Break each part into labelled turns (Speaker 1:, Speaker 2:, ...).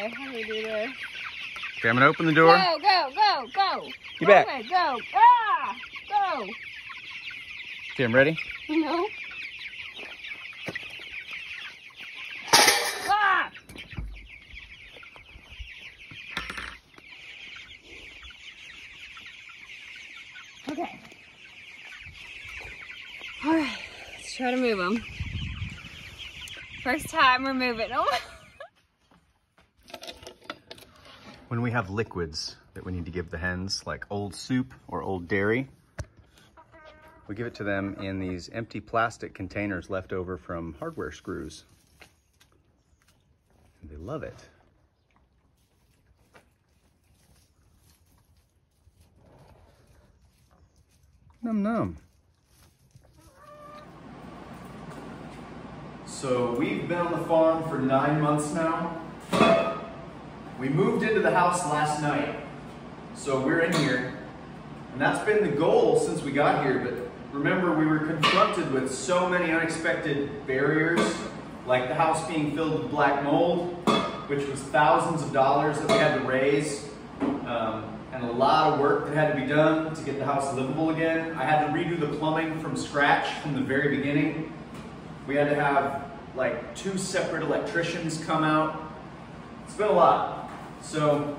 Speaker 1: Okay, how do we do this?
Speaker 2: Okay, I'm gonna open the door.
Speaker 1: Go, go, go, go.
Speaker 2: You bet.
Speaker 1: Okay, go. Ah! Go.
Speaker 2: Okay, I'm ready.
Speaker 1: No. Ah! Okay. All right, let's try to move them. First time we're moving them.
Speaker 2: When we have liquids that we need to give the hens, like old soup or old dairy, we give it to them in these empty plastic containers left over from hardware screws. And they love it. Num num. So we've been on the farm for nine months now. We moved into the house last night. So we're in here. And that's been the goal since we got here. But remember, we were confronted with so many unexpected barriers, like the house being filled with black mold, which was thousands of dollars that we had to raise, um, and a lot of work that had to be done to get the house livable again. I had to redo the plumbing from scratch from the very beginning. We had to have like two separate electricians come out. It's been a lot. So,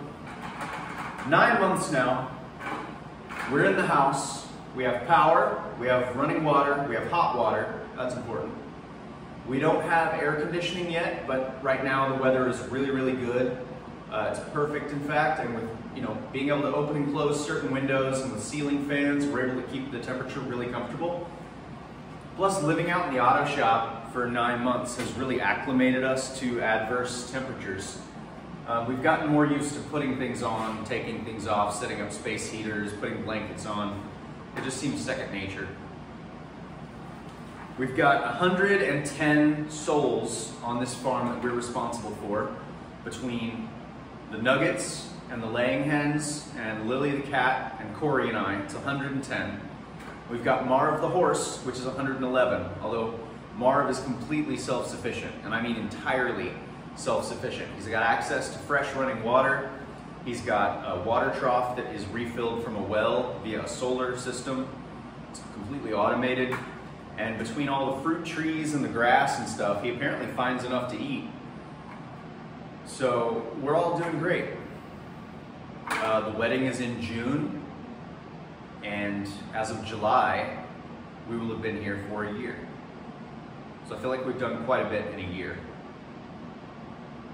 Speaker 2: nine months now, we're in the house. We have power, we have running water, we have hot water. That's important. We don't have air conditioning yet, but right now the weather is really, really good. Uh, it's perfect, in fact, and with you know being able to open and close certain windows and with ceiling fans, we're able to keep the temperature really comfortable. Plus, living out in the auto shop for nine months has really acclimated us to adverse temperatures. Uh, we've gotten more used to putting things on, taking things off, setting up space heaters, putting blankets on. It just seems second nature. We've got 110 souls on this farm that we're responsible for between the nuggets and the laying hens and Lily the cat and Corey and I. It's 110. We've got Marv the horse, which is 111, although Marv is completely self-sufficient, and I mean entirely self-sufficient. He's got access to fresh running water. He's got a water trough that is refilled from a well via a solar system. It's completely automated. And between all the fruit trees and the grass and stuff, he apparently finds enough to eat. So we're all doing great. Uh, the wedding is in June, and as of July, we will have been here for a year. So I feel like we've done quite a bit in a year.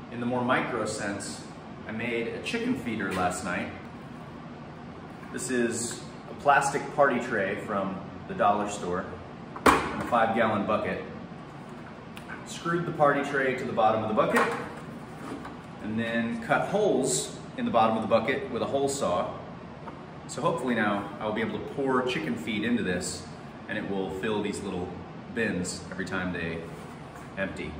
Speaker 2: In the more micro sense, I made a chicken feeder last night. This is a plastic party tray from the dollar store and a five gallon bucket. Screwed the party tray to the bottom of the bucket and then cut holes in the bottom of the bucket with a hole saw. So hopefully now I'll be able to pour chicken feed into this and it will fill these little bins every time they empty.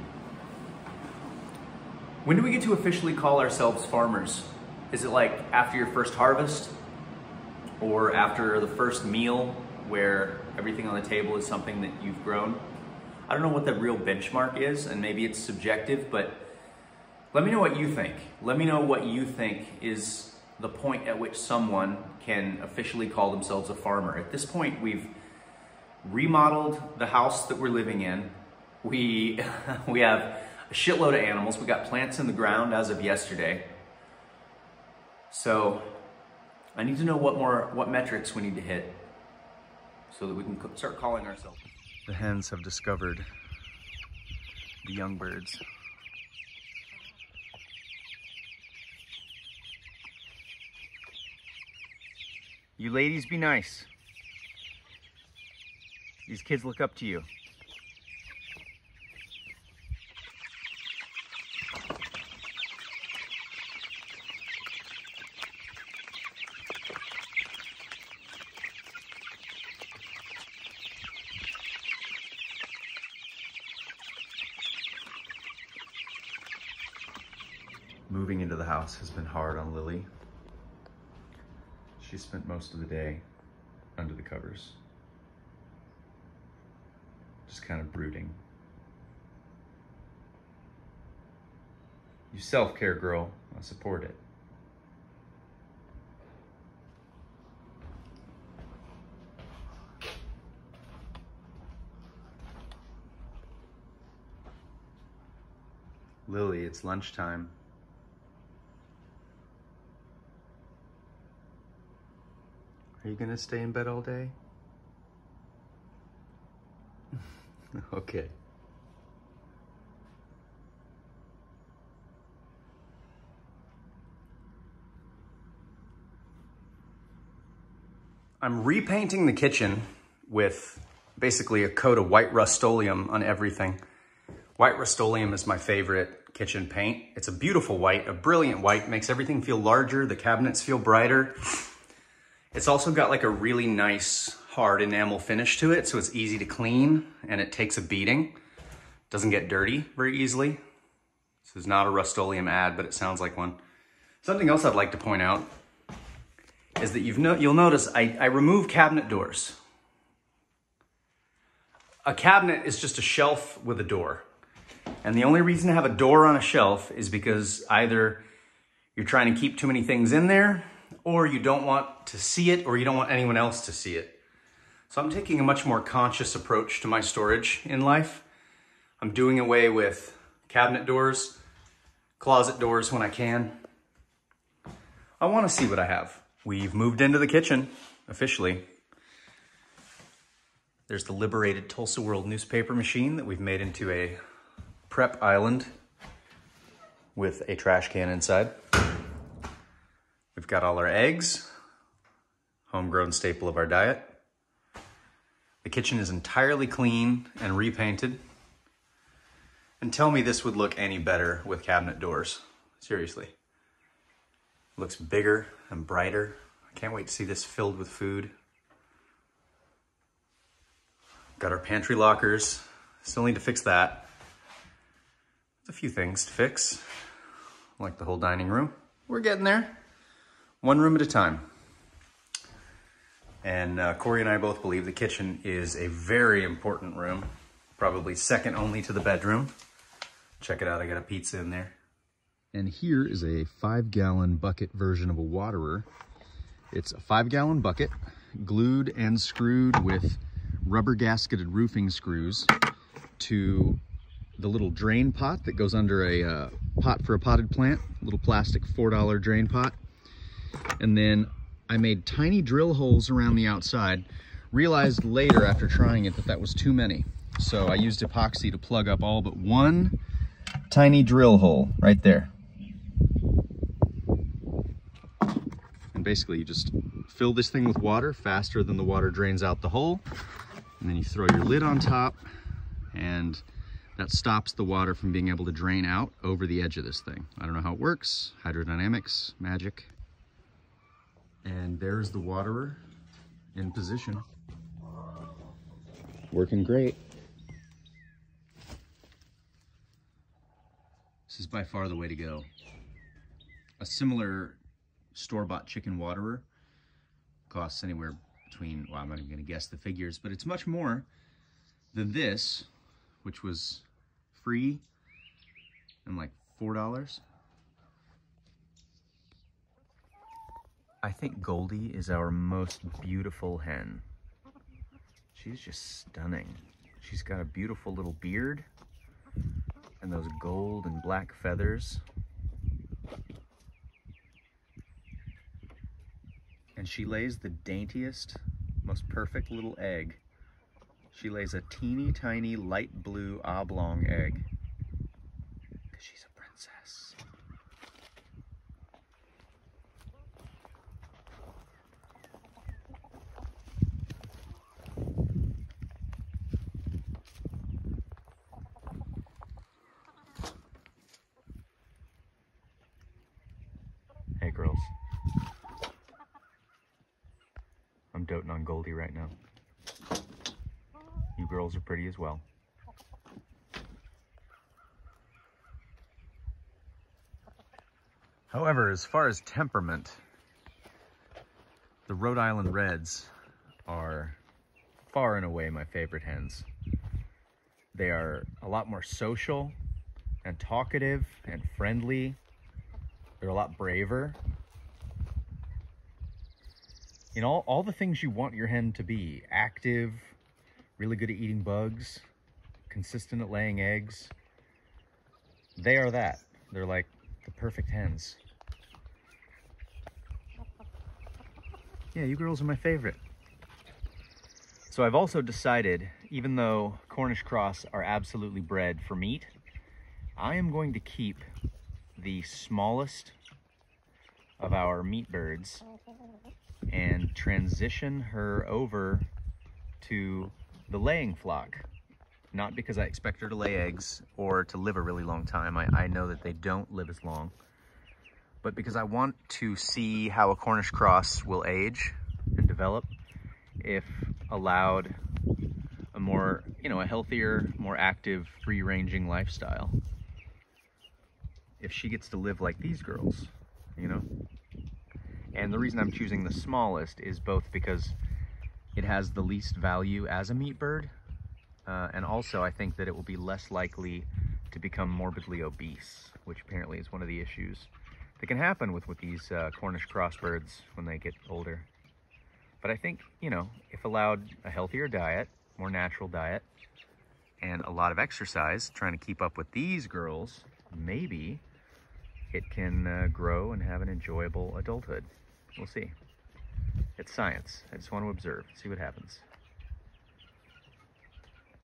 Speaker 2: When do we get to officially call ourselves farmers? Is it like after your first harvest? Or after the first meal where everything on the table is something that you've grown? I don't know what the real benchmark is, and maybe it's subjective, but let me know what you think. Let me know what you think is the point at which someone can officially call themselves a farmer. At this point, we've remodeled the house that we're living in. We, we have a shitload of animals. We got plants in the ground as of yesterday. So I need to know what more, what metrics we need to hit so that we can start calling ourselves. The hens have discovered the young birds. You ladies be nice. These kids look up to you. Moving into the house has been hard on Lily. She spent most of the day under the covers, just kind of brooding. You self-care girl. I support it. Lily, it's lunchtime. Are you gonna stay in bed all day? okay. I'm repainting the kitchen with basically a coat of white Rust-Oleum on everything. White Rust-Oleum is my favorite kitchen paint. It's a beautiful white, a brilliant white, makes everything feel larger, the cabinets feel brighter. It's also got like a really nice hard enamel finish to it, so it's easy to clean and it takes a beating. Doesn't get dirty very easily. This is not a Rust-Oleum ad, but it sounds like one. Something else I'd like to point out is that you've no, you'll notice I, I remove cabinet doors. A cabinet is just a shelf with a door. And the only reason to have a door on a shelf is because either you're trying to keep too many things in there or you don't want to see it or you don't want anyone else to see it. So I'm taking a much more conscious approach to my storage in life. I'm doing away with cabinet doors, closet doors when I can. I want to see what I have. We've moved into the kitchen, officially. There's the Liberated Tulsa World newspaper machine that we've made into a prep island with a trash can inside. We've got all our eggs, homegrown staple of our diet. The kitchen is entirely clean and repainted. And tell me this would look any better with cabinet doors. Seriously. Looks bigger and brighter. I can't wait to see this filled with food. Got our pantry lockers. Still need to fix that. There's a few things to fix, like the whole dining room. We're getting there, one room at a time. And uh, Corey and I both believe the kitchen is a very important room, probably second only to the bedroom. Check it out, I got a pizza in there. And here is a five gallon bucket version of a waterer. It's a five gallon bucket, glued and screwed with rubber gasketed roofing screws to the little drain pot that goes under a uh, pot for a potted plant, little plastic $4 drain pot. And then I made tiny drill holes around the outside, realized later after trying it that that was too many. So I used epoxy to plug up all but one tiny drill hole right there. And basically you just fill this thing with water faster than the water drains out the hole. And then you throw your lid on top and that stops the water from being able to drain out over the edge of this thing. I don't know how it works, hydrodynamics, magic. And there's the waterer in position. Working great. This is by far the way to go. A similar store-bought chicken waterer costs anywhere between, well, I'm not even going to guess the figures, but it's much more than this, which was free and like $4. I think Goldie is our most beautiful hen. She's just stunning. She's got a beautiful little beard and those gold and black feathers. and she lays the daintiest, most perfect little egg. She lays a teeny tiny light blue oblong egg. Because she's a princess. Hey girls. I'm doting on Goldie right now. You girls are pretty as well. However, as far as temperament, the Rhode Island Reds are far and away my favorite hens. They are a lot more social and talkative and friendly. They're a lot braver. You know, all, the things you want your hen to be. Active, really good at eating bugs, consistent at laying eggs. They are that. They're like the perfect hens. Yeah, you girls are my favorite. So I've also decided, even though Cornish cross are absolutely bred for meat, I am going to keep the smallest of our meat birds and transition her over to the laying flock. Not because I expect her to lay eggs or to live a really long time. I, I know that they don't live as long. But because I want to see how a Cornish cross will age and develop if allowed a more, you know, a healthier, more active, free-ranging lifestyle. If she gets to live like these girls, you know. And the reason I'm choosing the smallest is both because it has the least value as a meat bird, uh, and also I think that it will be less likely to become morbidly obese, which apparently is one of the issues that can happen with, with these uh, Cornish crossbirds when they get older. But I think, you know, if allowed a healthier diet, more natural diet, and a lot of exercise, trying to keep up with these girls, maybe it can uh, grow and have an enjoyable adulthood. We'll see. It's science. I just want to observe, see what happens.